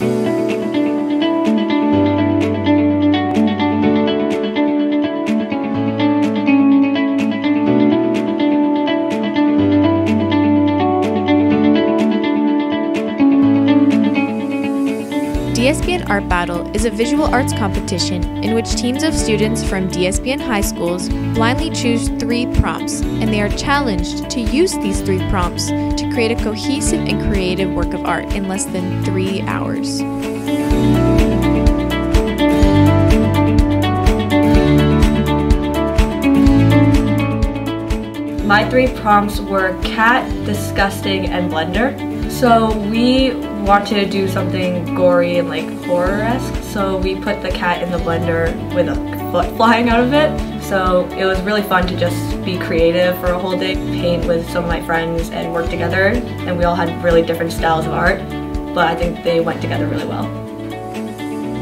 Thank you. DSBN Art Battle is a visual arts competition in which teams of students from DSBN high schools blindly choose three prompts, and they are challenged to use these three prompts to create a cohesive and creative work of art in less than three hours. My three prompts were cat, disgusting, and blender. So we wanted to do something gory and like horror-esque, so we put the cat in the blender with a foot flying out of it. So it was really fun to just be creative for a whole day, paint with some of my friends and work together. And we all had really different styles of art, but I think they went together really well.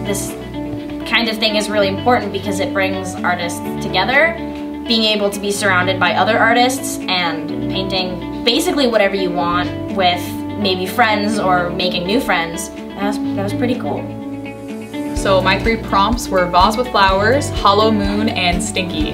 This kind of thing is really important because it brings artists together being able to be surrounded by other artists and painting basically whatever you want with maybe friends or making new friends, that was, that was pretty cool. So my three prompts were Vase with Flowers, Hollow Moon, and Stinky.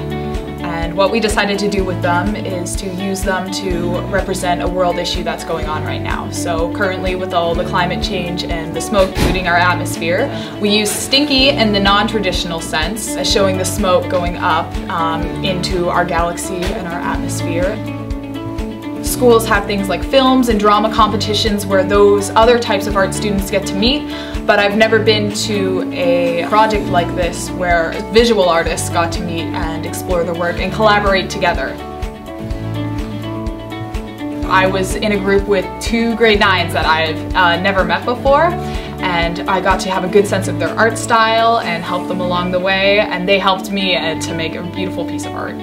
And what we decided to do with them is to use them to represent a world issue that's going on right now. So currently with all the climate change and the smoke polluting our atmosphere, we use stinky in the non-traditional sense, as showing the smoke going up um, into our galaxy and our atmosphere. Schools have things like films and drama competitions where those other types of art students get to meet, but I've never been to a project like this where visual artists got to meet and explore their work and collaborate together. I was in a group with two grade nines that I've uh, never met before and I got to have a good sense of their art style and help them along the way and they helped me uh, to make a beautiful piece of art.